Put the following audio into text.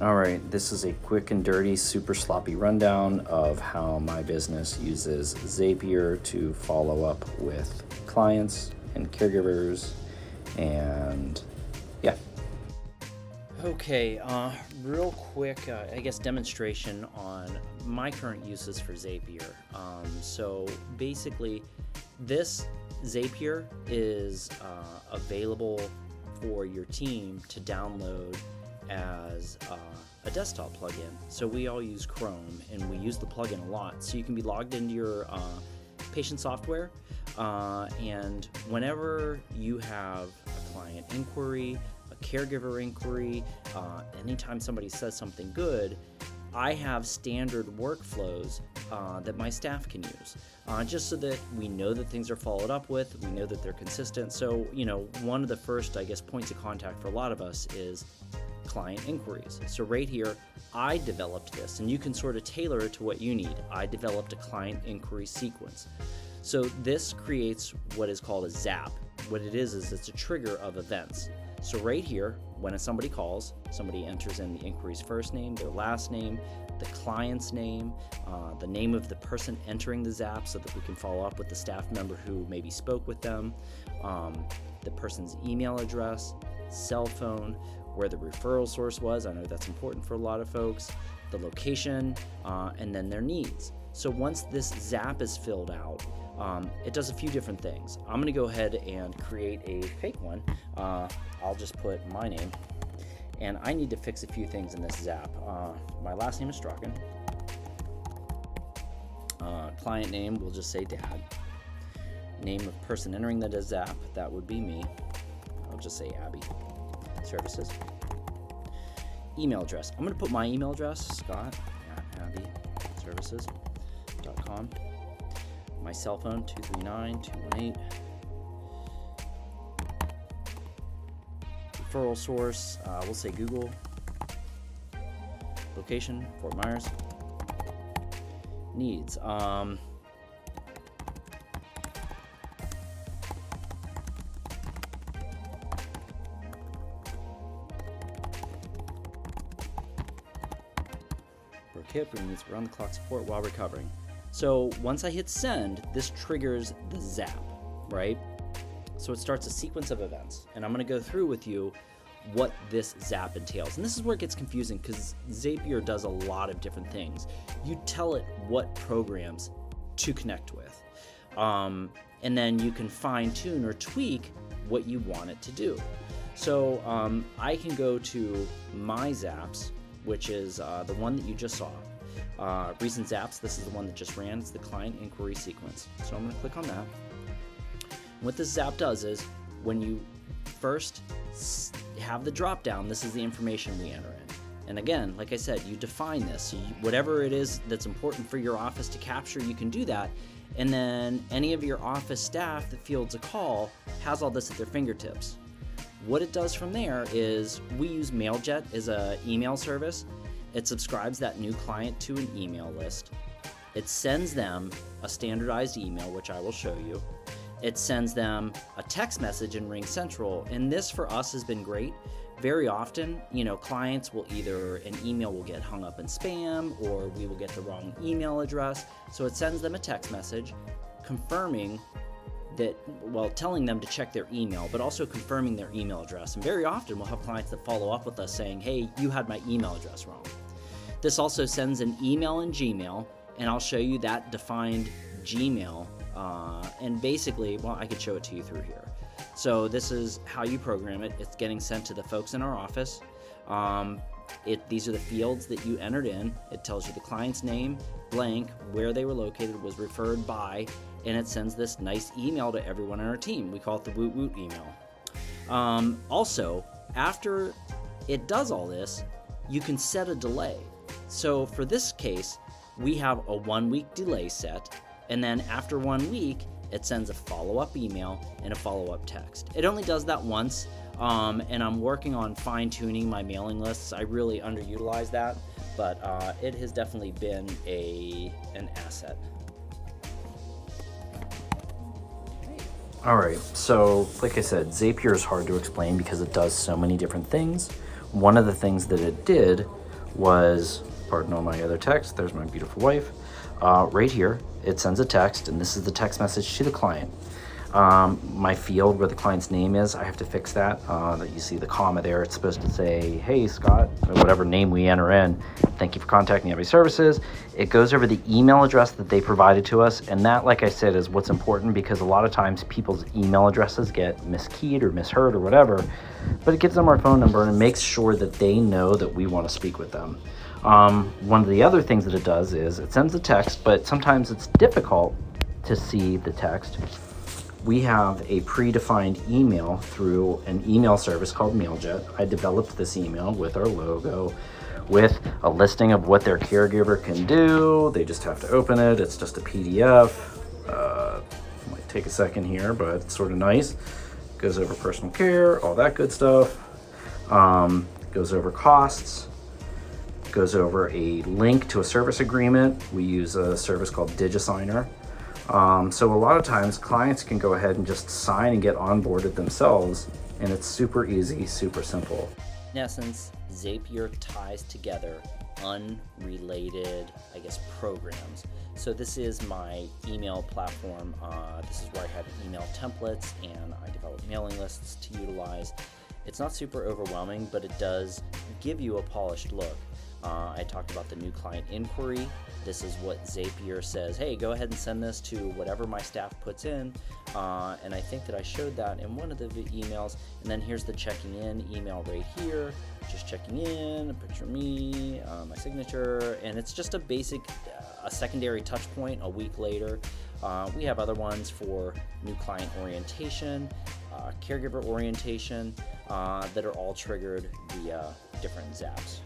All right, this is a quick and dirty, super sloppy rundown of how my business uses Zapier to follow up with clients and caregivers and yeah. Okay, uh, real quick, uh, I guess demonstration on my current uses for Zapier. Um, so basically, this Zapier is uh, available for your team to download as uh, a desktop plugin. So we all use Chrome and we use the plugin a lot. So you can be logged into your uh, patient software uh, and whenever you have a client inquiry, a caregiver inquiry, uh, anytime somebody says something good, I have standard workflows uh, that my staff can use, uh, just so that we know that things are followed up with, we know that they're consistent. So, you know, one of the first, I guess, points of contact for a lot of us is client inquiries. So, right here, I developed this, and you can sort of tailor it to what you need. I developed a client inquiry sequence. So, this creates what is called a zap. What it is, is it's a trigger of events. So right here, when somebody calls, somebody enters in the inquiry's first name, their last name, the client's name, uh, the name of the person entering the Zap so that we can follow up with the staff member who maybe spoke with them, um, the person's email address, cell phone, where the referral source was. I know that's important for a lot of folks, the location, uh, and then their needs. So once this Zap is filled out, um, it does a few different things. I'm to go ahead and create a fake one. Uh, I'll just put my name. And I need to fix a few things in this Zap. Uh, my last name is Strachan. Uh, client name, we'll just say dad. Name of person entering the Zap, that would be me. I'll just say Abby. Services. Email address. I'm going to put my email address, Scott at my cell phone 239 218 referral source uh, we'll say google. Location fort myers. Needs um, Brooke Hip needs around the clock support while recovering. So once I hit send, this triggers the zap, right? So it starts a sequence of events. And I'm gonna go through with you what this zap entails. And this is where it gets confusing because Zapier does a lot of different things. You tell it what programs to connect with. Um, and then you can fine tune or tweak what you want it to do. So um, I can go to my zaps, which is uh, the one that you just saw. Uh, recent zaps, this is the one that just ran. It's the client inquiry sequence. So I'm going to click on that. What this zap does is when you first have the drop down, this is the information we enter in. And again, like I said, you define this. So you, whatever it is that's important for your office to capture, you can do that. And then any of your office staff that fields a call has all this at their fingertips. What it does from there is we use MailJet as a email service it subscribes that new client to an email list. It sends them a standardized email, which I will show you. It sends them a text message in Ring Central, and this for us has been great. Very often, you know, clients will either an email will get hung up in spam or we will get the wrong email address. So it sends them a text message confirming that, well, telling them to check their email, but also confirming their email address. And very often we'll have clients that follow up with us saying, hey, you had my email address wrong. This also sends an email in Gmail, and I'll show you that defined Gmail. Uh, and basically, well, I could show it to you through here. So this is how you program it. It's getting sent to the folks in our office. Um, it, these are the fields that you entered in. It tells you the client's name, blank, where they were located, was referred by, and it sends this nice email to everyone on our team. We call it the Woot Woot email. Um, also, after it does all this, you can set a delay. So for this case, we have a one week delay set, and then after one week, it sends a follow up email and a follow up text. It only does that once, um, and I'm working on fine tuning my mailing lists. I really underutilize that, but uh, it has definitely been a an asset. All right, so like I said, Zapier is hard to explain because it does so many different things. One of the things that it did was, pardon all my other text, there's my beautiful wife. Uh, right here, it sends a text, and this is the text message to the client. Um, my field where the client's name is, I have to fix that. Uh, that you see the comma there. It's supposed to say, "Hey Scott," or whatever name we enter in. Thank you for contacting Abby Services. It goes over the email address that they provided to us, and that, like I said, is what's important because a lot of times people's email addresses get miskeyed or misheard or whatever. But it gives them our phone number and it makes sure that they know that we want to speak with them. Um, one of the other things that it does is it sends a text, but sometimes it's difficult to see the text we have a predefined email through an email service called MailJet. I developed this email with our logo, with a listing of what their caregiver can do. They just have to open it. It's just a PDF. Uh, might take a second here, but it's sort of nice. Goes over personal care, all that good stuff. Um, goes over costs. Goes over a link to a service agreement. We use a service called DigiSigner. Um, so a lot of times clients can go ahead and just sign and get onboarded themselves and it's super easy, super simple. In essence, Zapier ties together unrelated, I guess, programs. So this is my email platform. Uh, this is where I have email templates and I develop mailing lists to utilize. It's not super overwhelming, but it does give you a polished look. Uh, I talked about the new client inquiry. This is what Zapier says, hey, go ahead and send this to whatever my staff puts in. Uh, and I think that I showed that in one of the emails. And then here's the checking in email right here. Just checking in, a picture of me, uh, my signature, and it's just a basic, uh, a secondary touch point a week later. Uh, we have other ones for new client orientation, uh, caregiver orientation, that are all triggered via different zaps.